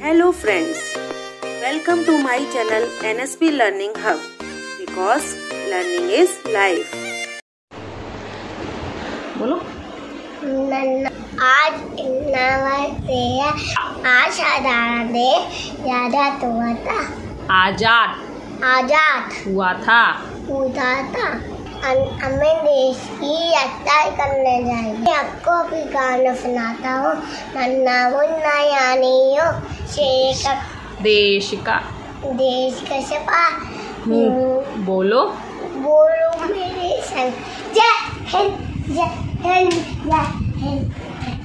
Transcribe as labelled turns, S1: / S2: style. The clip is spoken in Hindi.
S1: Hello friends, welcome to my channel NSP Learning Hub because learning is life.
S2: बोलो।
S3: आज नमस्ते है। आज साधारण दे हुआ था?
S2: आज़ाद।
S3: आज़ाद।
S2: हुआ था।
S3: हुआ था। हमें देश की यात्रा करने जाएँगे। आपको अभी गाना सुनाता हूँ। नन्ना मुन्ना यानी हो। देशिका
S2: देश का
S3: देश का सपा
S2: हूँ। बोलो।
S3: बोलो मेरे संग। जय हिंद जय हिंद जय हिंद।